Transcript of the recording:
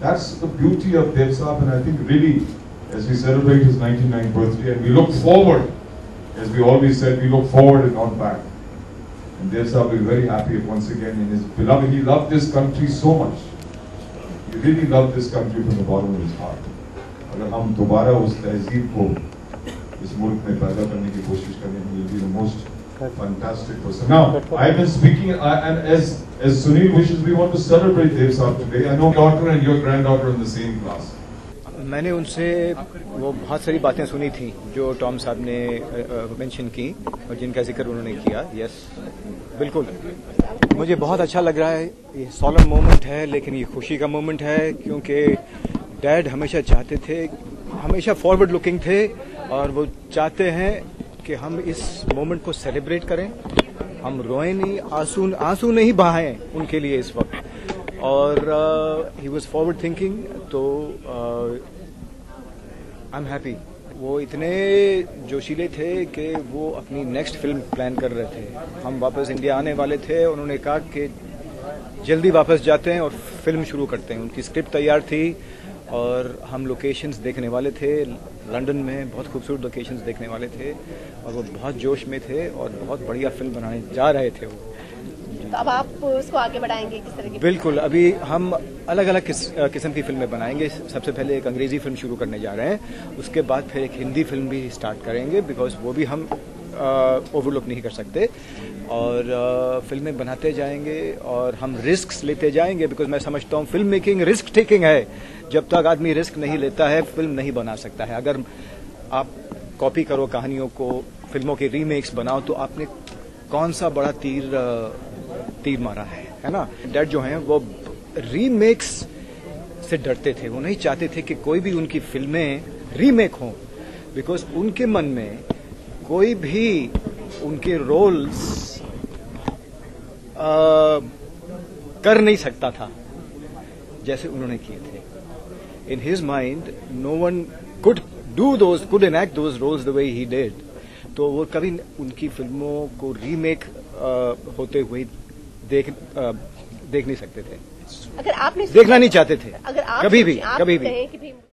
That's the beauty of Dev Saab, and I think really, as we celebrate his 99th birthday, and we look forward, as we always said, we look forward and not back. And Dev Saab will be very happy if once again in his beloved, he loved this country so much. He really loved this country from the bottom of his heart. अगर हम दोबारा उस तहजीब को इस मुल्क में पैदा करने की कोशिश करें fantastic person. Now, I've been speaking, uh, and as as Sunil wishes, we want to celebrate Dev Saab today. I know daughter and your granddaughter are in the same class. मैंने उनसे वो बहुत सारी बातें सुनी थी जो टॉम साहब ने मेंशन की और जिनका ज़िक्र उन्होंने किया यस बिल्कुल मुझे बहुत अच्छा लग रहा है ये सॉलम मोमेंट है लेकिन ये खुशी का मोमेंट है क्योंकि डैड हमेशा चाहते थे हमेशा फॉरवर्ड लुकिंग थे और वो चाहते हैं कि हम इस मोमेंट को सेलिब्रेट करें। हम रोए नहीं, आँसू आँसू नहीं बहाएँ उनके लिए इस वक्त। और ही वॉज़ फॉरवर्ड थिंकिंग तो आई एम हैप्पी वो इतने जोशीले थे कि वो अपनी नेक्स्ट फ़िल्म प्लान कर रहे थे। हम वापस इंडिया आने वाले थे उन्होंने कहा कि जल्दी वापस जाते हैं और फ़िल्म शुरू करते हैं। उनकी स्क्रिप्ट तैयार थी। और हम लोकेशंस देखने वाले थे। लंदन में बहुत खूबसूरत लोकेशंस देखने वाले थे और वो बहुत जोश में थे और बहुत बढ़िया फ़िल्म बनाने जा रहे थे वो। तो अब आप उसको आगे बढ़ाएँगे किस तरह की बिल्कुल अभी हम अलग अलग किस, किस्म की फ़िल्में बनाएँगे। सबसे पहले एक अंग्रेज़ी फ़िल्म शुरू करने जा रहे हैं। उसके बाद फिर एक हिंदी फ़िल्म भी स्टार्ट करेंगे बिकॉज़ वो भी हम ओवरलुक नहीं कर सकते। और फ़िल्में बनाते जाएँगे और हम रिस्क लेते जाएँगे बिकॉज़ मैं समझता हूँ फ़िल्म मेकिंग रिस्क टेकिंग है। जब तक आदमी रिस्क नहीं लेता है फ़िल्म नहीं बना सकता है। अगर आप कॉपी करो कहानियों को, फ़िल्मों के रीमेक्स बनाओ तो आपने कौन सा बड़ा तीर तीर मारा है? है ना? डैड जो हैं, वो रीमेक्स से डरते थे। वो नहीं चाहते थे कि कोई भी उनकी फ़िल्में रीमेक हों। बिकॉज़ उनके मन में कोई भी उनके रोल्स कर नहीं सकता था जैसे उन्होंने किए थे। In his mind no one could do those could enact those roles the way he did तो वो कभी उनकी फ़िल्मों को रीमेक होते हुए देख देख नहीं सकते थे। अगर आपने देखना नहीं चाहते थे। अगर आप कभी भी आप कभी भी।